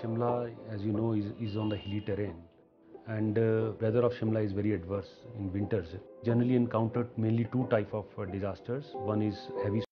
Shimla, as you know, is, is on the hilly terrain and uh, weather of Shimla is very adverse in winters. Generally encountered mainly two type of uh, disasters. One is heavy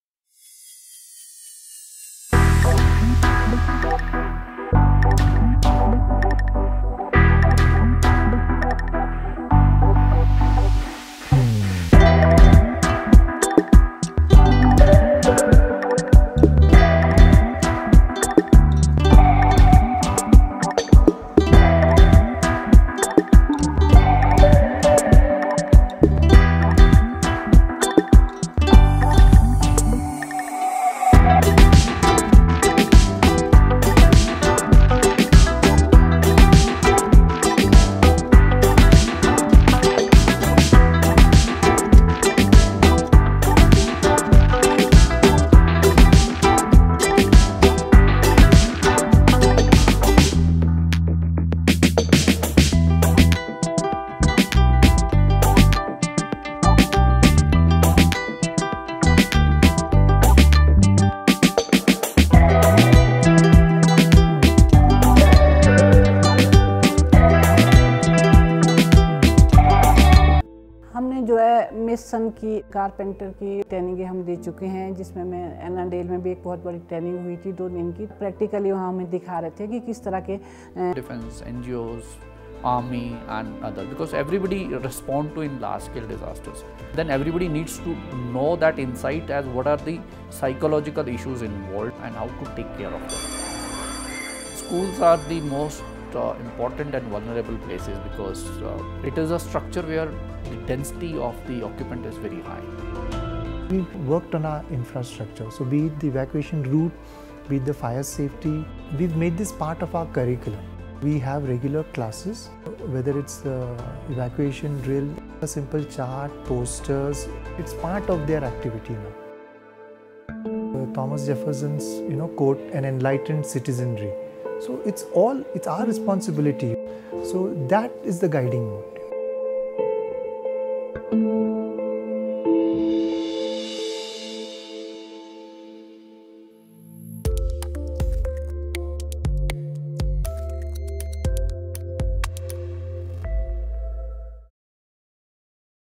mason की carpenter की training हम दे चुके हैं जिसमें मैं एनाडेल में भी एक बहुत बड़ी ट्रेनिंग हुई थी दो दिन की प्रैक्टिकली वहाँ हमें दिखा रहे थे कि किस तरह के अ, defense NGOs, army, and other because everybody respond to in large scale disasters. Then everybody needs to know that insight as what are the psychological issues involved and how to take care of them. Schools are the most uh, important and vulnerable places because uh, it is a structure where the density of the occupant is very high. We've worked on our infrastructure, so be it the evacuation route, be it the fire safety, we've made this part of our curriculum. We have regular classes, whether it's the evacuation drill, a simple chart, posters, it's part of their activity now. Uh, Thomas Jefferson's, you know, quote, an enlightened citizenry. So it's all, it's our responsibility. So that is the guiding motive.